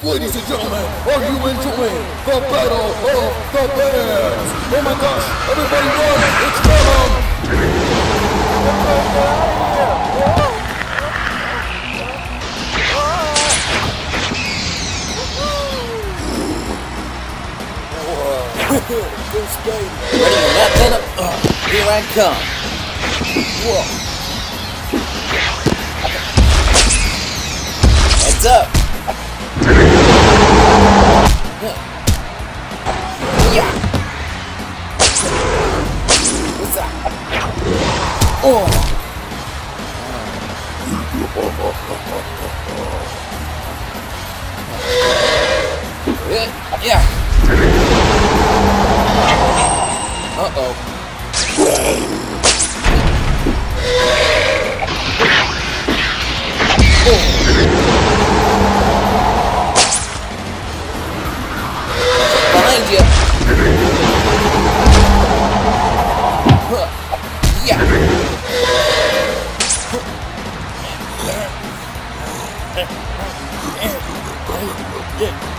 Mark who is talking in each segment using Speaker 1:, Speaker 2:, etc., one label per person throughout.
Speaker 1: Ladies and gentlemen, are you enjoying the Battle of the Bands? Oh my gosh, everybody run! It's Venom!
Speaker 2: Ready or not, Venom? Uh, here I come. Whoa. Heads up. Yeah. Uh-oh. Uh-oh.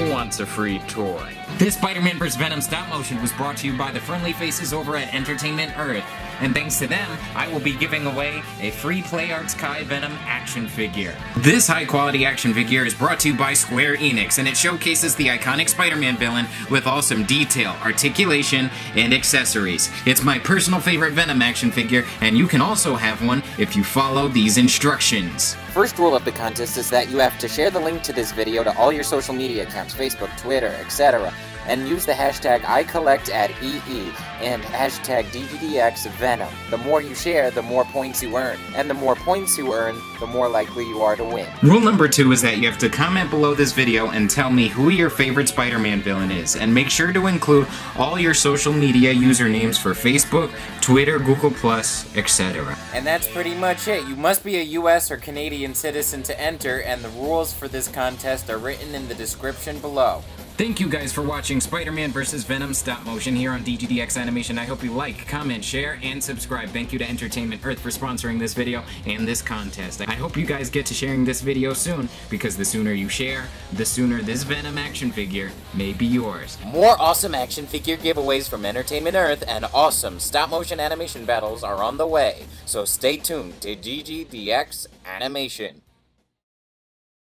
Speaker 3: Who wants a free toy? This Spider-Man vs. Venom stop motion was brought to you by the friendly faces over at Entertainment Earth, and thanks to them, I will be giving away a free Play Arts Kai Venom action figure. This high-quality action figure is brought to you by Square Enix, and it showcases the iconic Spider-Man villain with awesome detail, articulation, and accessories. It's my personal favorite Venom action figure, and you can also have one if you follow these instructions.
Speaker 2: First rule of the contest is that you have to share the link to this video to all your social media accounts, Facebook, Twitter, etc., and use the hashtag ICollectAtEE and hashtag DGDXVenom. The more you share, the more points you earn, and the more points you earn, the more likely you are to win.
Speaker 3: Rule number two is that you have to comment below this video and tell me who your favorite Spider-Man villain is, and make sure to include all your social media usernames for Facebook, Twitter, Google+, etc.
Speaker 2: And that's pretty much it. You must be a US or Canadian citizen to enter, and the rules for this contest are written in the description below.
Speaker 3: Thank you guys for watching Spider-Man vs. Venom stop motion here on DGDX Animation. I hope you like, comment, share, and subscribe. Thank you to Entertainment Earth for sponsoring this video and this contest. I hope you guys get to sharing this video soon, because the sooner you share, the sooner this Venom action figure may be yours.
Speaker 2: More awesome action figure giveaways from Entertainment Earth and awesome stop motion animation battles are on the way, so stay tuned to DGDX Animation.